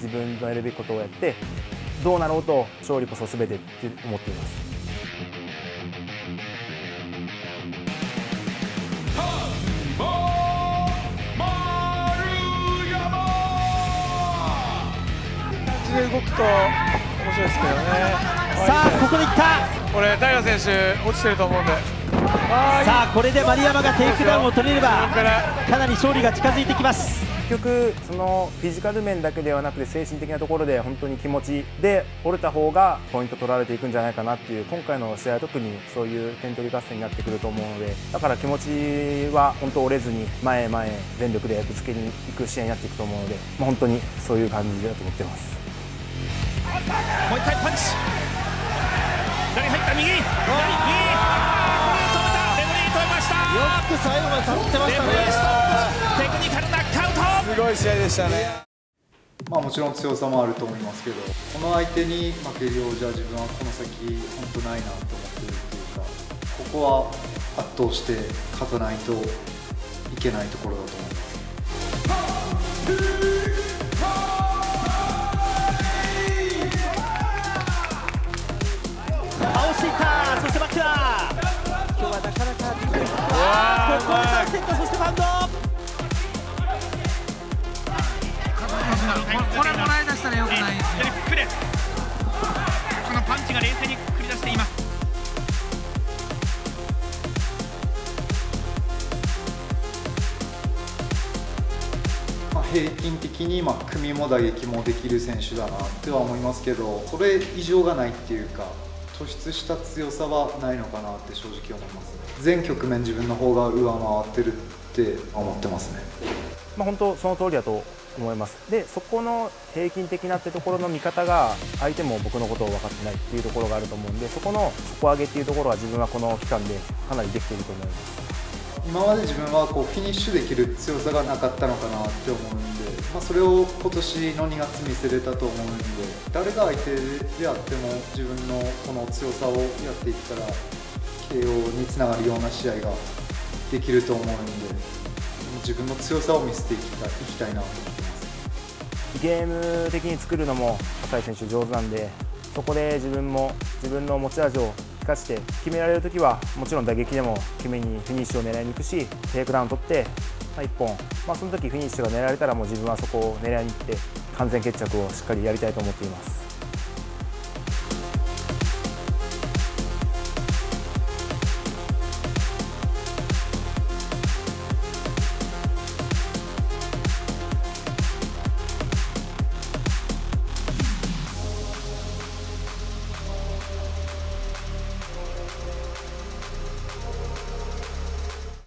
自分のやるべきことをやってどうなろうと勝利こそ全てって思っています。で動くと面白いですけどね。さあここでいった。これ平選手落ちてると思うんで。さあこれで丸山がテイクダウンを取れればかなり勝利が近づいてきます結局そのフィジカル面だけではなくて精神的なところで本当に気持ちで折れた方がポイント取られていくんじゃないかなっていう今回の試合は特にそういう点取り合戦になってくると思うのでだから気持ちは本当折れずに前へ前へ全力でぶつけに行く試合になっていくと思うので、まあ、本当にそういう感じだと思ってます。もう一回パンチ。左入った右。左。右。よく最後まで立ってましたねカルナックアウトすごい試合でしたね。まあもちろん強さもあると思いますけどこの相手に負けるようじゃ自分はこの先本当ないなと思ってるっていうかここは圧倒して勝たないといけないところだと思いますこれもらい出したらよくないですよこのパンチが冷静に繰り出しています平均的にまあ組も打撃もできる選手だなっては思いますけどそれ以上がないっていうか突出した強さはないのかなって正直思いますね。全局面自分の方が上回ってるって思ってますね、まあ、本当その通りだと思います。でそこの平均的なってところの見方が相手も僕のことを分かってないっていうところがあると思うんでそこの底上げっていうところは自分はこの期間でかなりできていると思います。今まで自分はこうフィニッシュできる強さがなかったのかなって思うんで、まあ、それを今年の2月見せれたと思うんで誰が相手であっても自分のこの強さをやっていったら KO につながるような試合ができると思うんで自分の強さを見せていきたいいきたいなと。思ってますゲーム的に作るのも葛西選手上手なんでそこで自分も自分の持ち味を生かして決められるときはもちろん打撃でも決めにフィニッシュを狙いに行くしテイクダウンを取って、まあ、1本、まあ、その時フィニッシュが狙われたらもう自分はそこを狙いに行って完全決着をしっかりやりたいと思っています。